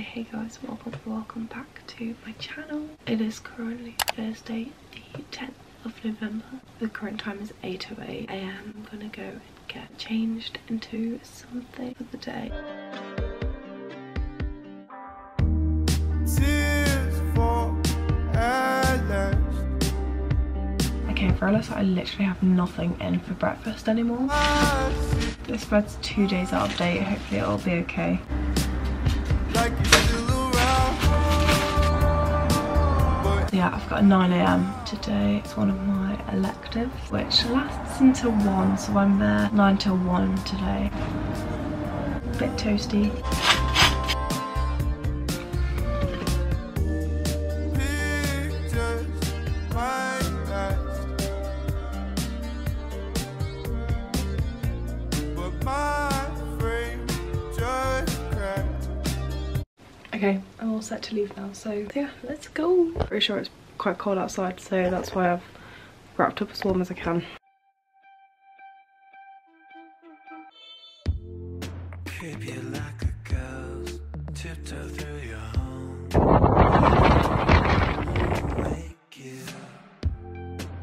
hey guys, welcome welcome back to my channel. It is currently Thursday the 10th of November. The current time is 8.08 am. I'm gonna go and get changed into something for the day. Okay, I realise I literally have nothing in for breakfast anymore. This bread's two days out of date, hopefully it'll be okay. Yeah, I've got a 9am today. It's one of my electives, which lasts until 1, so I'm there 9 till 1 today. Bit toasty. Okay, I'm all set to leave now, so yeah, let's go. Pretty sure it's quite cold outside, so that's why I've wrapped up as warm as I can.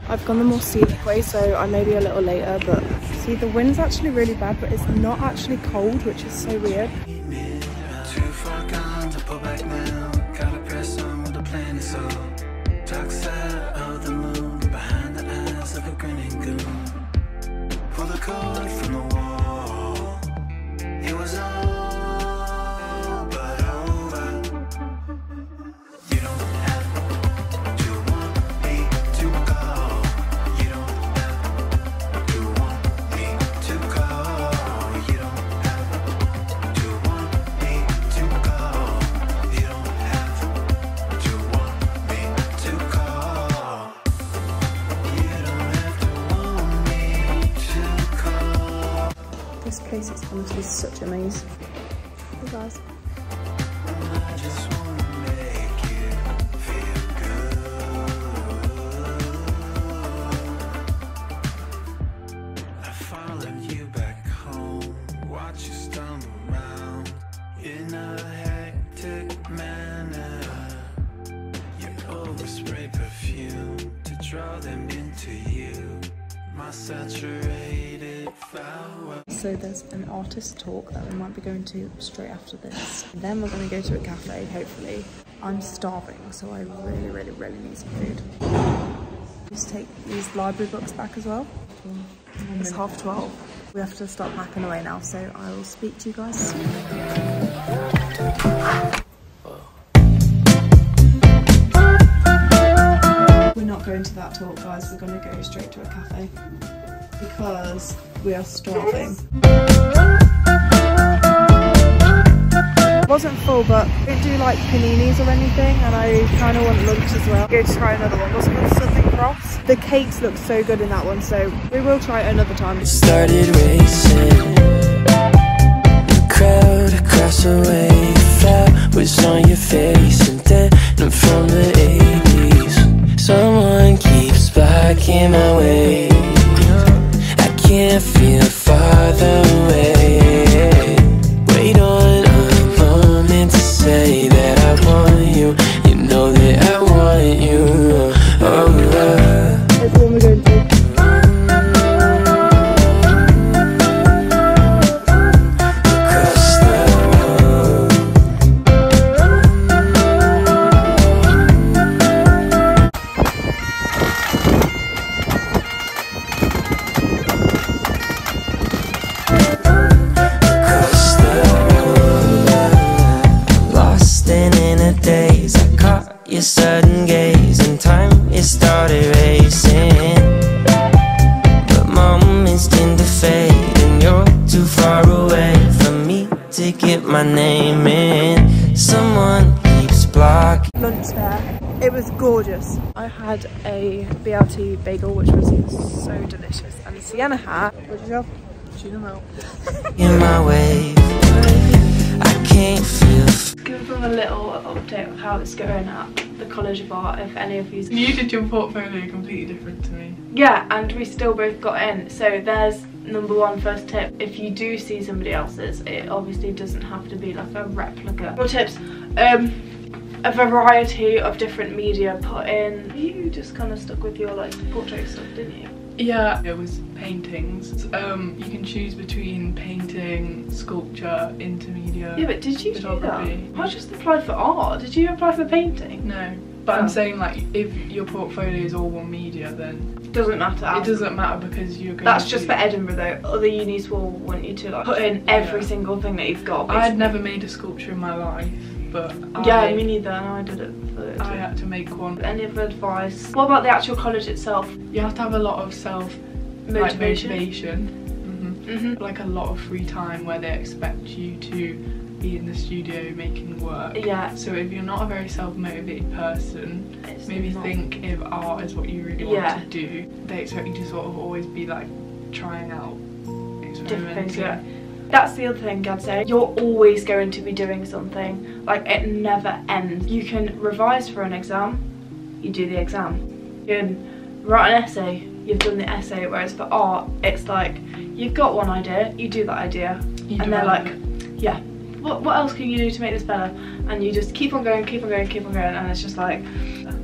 I've gone the more scenic way, so I may be a little later, but see the wind's actually really bad, but it's not actually cold, which is so weird. Such a maze. Hey guys. So there's an artist talk that we might be going to straight after this. Then we're going to go to a cafe, hopefully. I'm starving, so I really, really, really need some food. Just take these library books back as well. It's half 12. We have to start packing away now, so I will speak to you guys soon. Going to that talk, guys. We're going to go straight to a cafe because we are starving. wasn't full, but we didn't do like paninis or anything, and I kind of want lunch as well. Go try another one. What's called? Southern Cross. The cakes look so good in that one, so we will try it another time. started racing crowd across the way was on your face And then from the 80s Someone blocking my way. I can't feel farther away blocking Lunch there. It was gorgeous. I had a BLT bagel, which was so delicious, and Sienna hat, What did you have? Tuna milk. in my way I can't feel Give them a little update of how it's going at the College of Art, if any of you. You did your portfolio completely different to me. Yeah, and we still both got in. So there's number one first tip if you do see somebody else's it obviously doesn't have to be like a replica more tips um a variety of different media put in. You just kind of stuck with your like portrait stuff didn't you? Yeah, it was paintings. Um, you can choose between painting, sculpture, intermedia. yeah but did you do that? i just applied for art? Did you apply for painting? No, but Oh. I'm saying like if your portfolio is all one media, then doesn't matter it doesn't matter because you're going. that's to, just for edinburgh though other unis will want you to like put in every Yeah. single thing that you've got I'd never made a sculpture in my life, but yeah I, me neither and i did it for I had to make one. any other advice what about the actual college itself You have to have a lot of self like, motivation motivation. hmm hmm Like a lot of free time where they expect you to be in the studio making work. yeah. So if you're not a very self-motivated person, it's maybe not- think if art is what you really want to do, they expect you to sort of always be like trying out different things yeah. That's the other thing I'd say you're always going to be doing something. Like it never ends. You can revise for an exam. You do the exam. You can write an essay. You've done the essay. Whereas for art it's like you've got one idea. You do that idea. You and they're like yeah what, what else can you do to make this better and you just keep on going keep on going keep on going and it's just like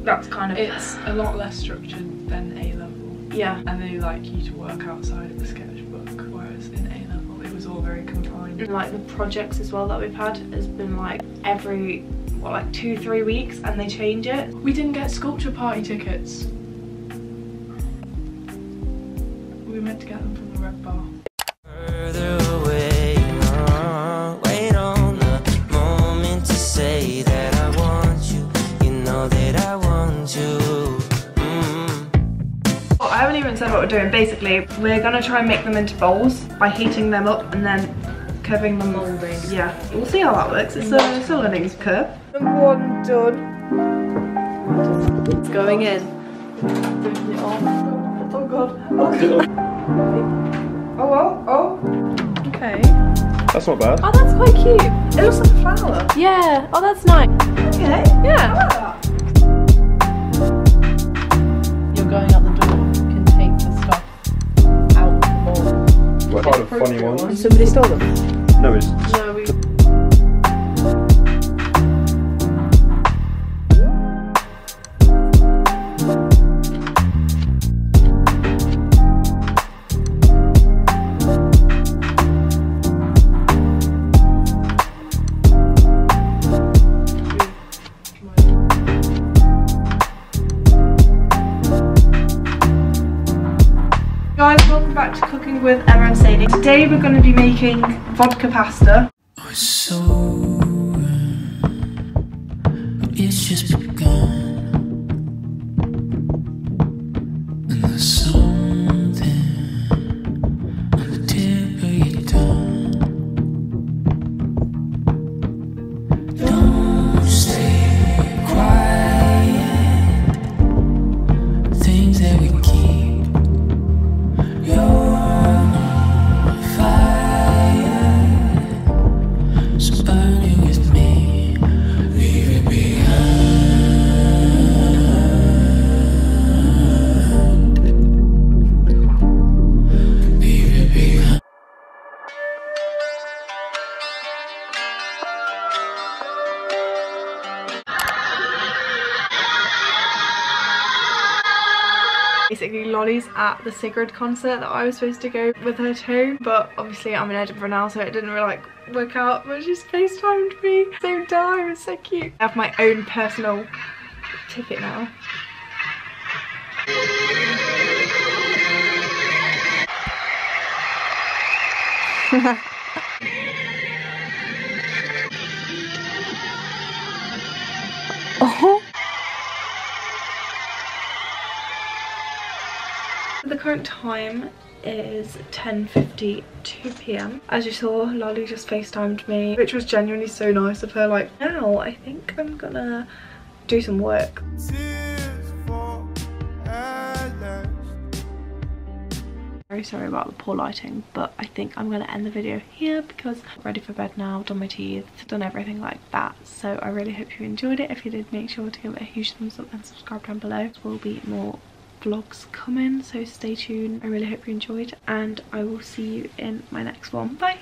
that's kind of it's a lot less structured than A level, yeah and they like you to work outside of the sketchbook, whereas in A level it was all very confined. And, like the projects as well that we've had has been like every what like two three weeks and they change it We didn't get sculpture party tickets. We meant to get them from I haven't even said what we're doing. Basically we're gonna try and make them into bowls by heating them up and then curving them. Molding. Yeah. We'll see how that works. It's a, it's a learning curve. Number one done. It's going in. Oh god. Oh god. Oh oh oh. Okay. That's not bad. Oh, that's quite cute. it looks like a flower. Yeah. Oh, that's nice. okay. Yeah. Ah. The bowl. Quite a funny one. And somebody stole them. No, it's no we Guys, welcome back to Cooking with Emma and Sadie. Today we're going to be making vodka pasta. It's just begun. Basically, Lolly's at the Sigrid concert that I was supposed to go with her to, but obviously I'm in Edinburgh now, so it didn't really like work out. But she's FaceTimed me same time. It's so cute. I have my own personal ticket now. oh. The current time is 10.52 p.m. As you saw, Lolly just FaceTimed me, which was genuinely so nice of her. Like, now I think I'm gonna do some work. Very sorry about the poor lighting, but I think I'm gonna end the video here because I'm ready for bed now, done my teeth, done everything like that. So I really hope you enjoyed it. If you did, make sure to give it a huge thumbs up and subscribe down below. There will be more vlogs coming so stay tuned. I really hope you enjoyed and i will see you in my next one. Bye